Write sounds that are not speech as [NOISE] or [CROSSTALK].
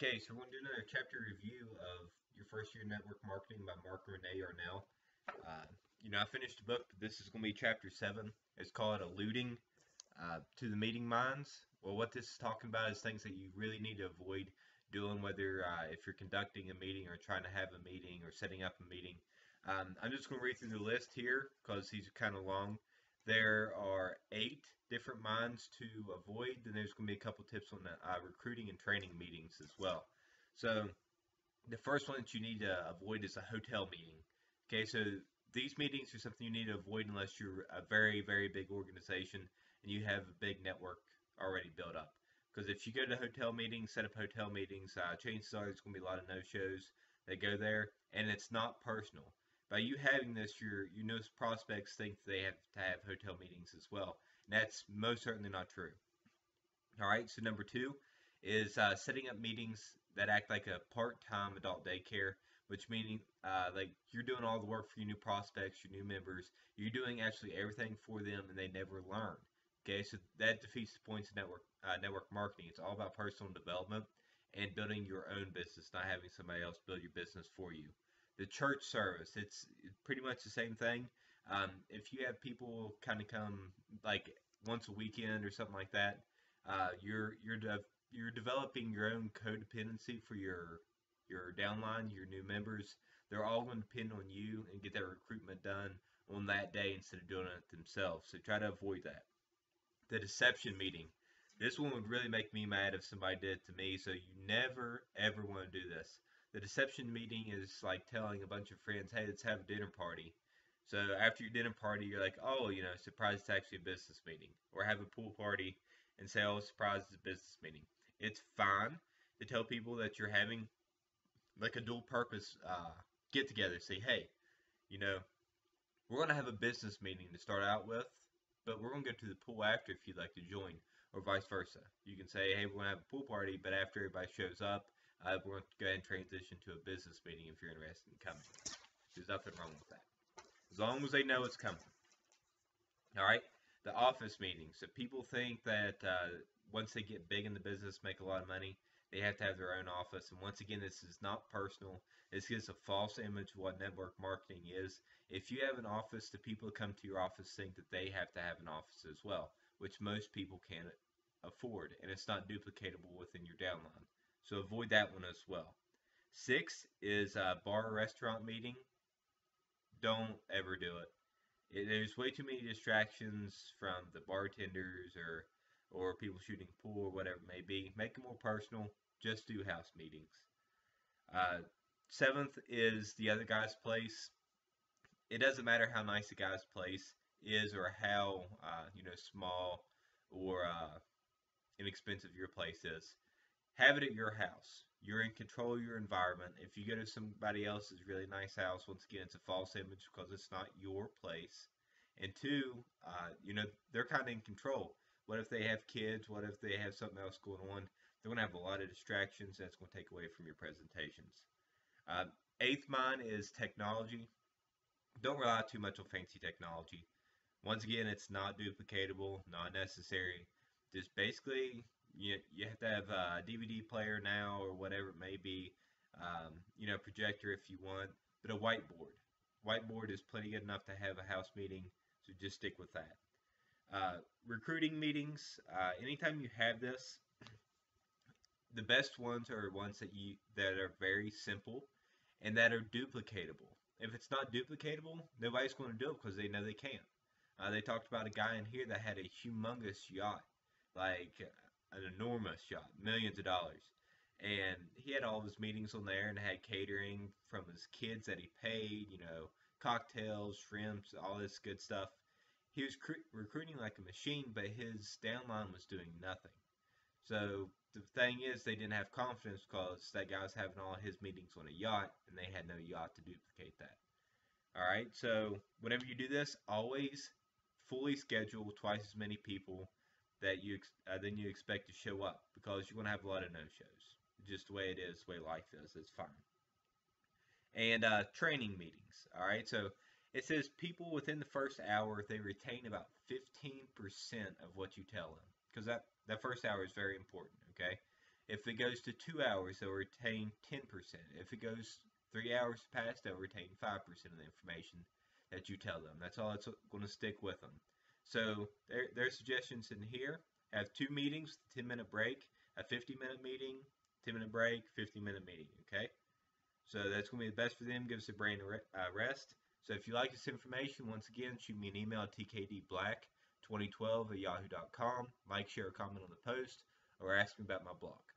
Okay, so we're going to do another chapter review of your first year network marketing by Mark Rene Yarnell. Uh, you know, I finished the book, this is going to be chapter seven. It's called Alluding uh, to the Meeting Minds. Well, what this is talking about is things that you really need to avoid doing, whether uh, if you're conducting a meeting or trying to have a meeting or setting up a meeting. Um, I'm just going to read through the list here because these are kind of long. There are eight different minds to avoid. Then there's going to be a couple tips on the, uh, recruiting and training meetings as well. So the first one that you need to avoid is a hotel meeting. Okay, so these meetings are something you need to avoid unless you're a very, very big organization and you have a big network already built up. Because if you go to hotel meetings, set up hotel meetings, uh, chances are there's going to be a lot of no-shows that go there, and it's not personal by you having this, your you know prospects think they have to have hotel meetings as well. And that's most certainly not true. All right, so number two is uh, setting up meetings that act like a part-time adult daycare, which meaning uh, like you're doing all the work for your new prospects, your new members. You're doing actually everything for them, and they never learn. Okay, so that defeats the points of network uh, network marketing. It's all about personal development and building your own business, not having somebody else build your business for you the church service. It's pretty much the same thing. Um, if you have people kind of come like once a weekend or something like that, uh, you're you're de- you're developing your own codependency for your your downline, your new members. They're all going to depend on you and get that recruitment done on that day instead of doing it themselves. So try to avoid that. The deception meeting. This one would really make me mad if somebody did it to me. So you never ever want to do this the deception meeting is like telling a bunch of friends, hey, let's have a dinner party. So after your dinner party, you're like, oh, you know, surprise, it's actually a business meeting. Or have a pool party and say, oh, surprise, it's a business meeting. It's fine to tell people that you're having like a dual purpose uh, get together. Say, hey, you know, we're going to have a business meeting to start out with, but we're going to go to the pool after if you'd like to join, or vice versa. You can say, hey, we're going to have a pool party, but after everybody shows up, uh, we're to go ahead and transition to a business meeting if you're interested in coming. There's nothing wrong with that. As long as they know it's coming. All right? The office meetings. If people think that uh, once they get big in the business, make a lot of money, they have to have their own office. And once again, this is not personal. This gives a false image of what network marketing is. If you have an office, the people that come to your office think that they have to have an office as well, which most people can't afford. And it's not duplicatable within your downline. So avoid that one as well. Six is a bar restaurant meeting. Don't ever do it. it. There's way too many distractions from the bartenders or or people shooting pool or whatever it may be. Make it more personal. Just do house meetings. Uh, seventh is the other guy's place. It doesn't matter how nice the guy's place is or how uh, you know small or uh, inexpensive your place is have it at your house. You're in control of your environment. If you go to somebody else's really nice house, once again, it's a false image because it's not your place. And two, uh, you know, they're kind of in control. What if they have kids? What if they have something else going on? They're going to have a lot of distractions. That's going to take away from your presentations. Uh, eighth mind is technology. Don't rely too much on fancy technology. Once again, it's not duplicatable, not necessary. Just basically you, you have to have a DVD player now or whatever it may be, um, you know, projector if you want, but a whiteboard. Whiteboard is plenty good enough to have a house meeting, so just stick with that. Uh, recruiting meetings, uh, anytime you have this, [CLEARS THROAT] the best ones are ones that you that are very simple and that are duplicatable. If it's not duplicatable, nobody's going to do it because they know they can't. Uh, they talked about a guy in here that had a humongous yacht, like an enormous yacht, millions of dollars. And he had all of his meetings on there and had catering from his kids that he paid, you know, cocktails, shrimps, all this good stuff. He was recruiting like a machine, but his downline was doing nothing. So the thing is, they didn't have confidence because that guy was having all his meetings on a yacht, and they had no yacht to duplicate that. All right, so whenever you do this, always fully schedule twice as many people that you uh, then you expect to show up because you're going to have a lot of no-shows. Just the way it is, the way life is. It's fine. And uh, training meetings. All right, so it says people within the first hour they retain about 15% of what you tell them because that that first hour is very important. Okay, If it goes to two hours, they'll retain 10%. If it goes three hours past, they'll retain 5% of the information that you tell them. That's all that's going to stick with them. So their, their suggestions in here have two meetings, 10 minute break, a 50 minute meeting, 10 minute break, 50 minute meeting, okay? So that's going to be the best for them, the brain a uh, rest. So if you like this information, once again, shoot me an email at tkdblack2012 at yahoo.com, like, share, comment on the post, or ask me about my blog.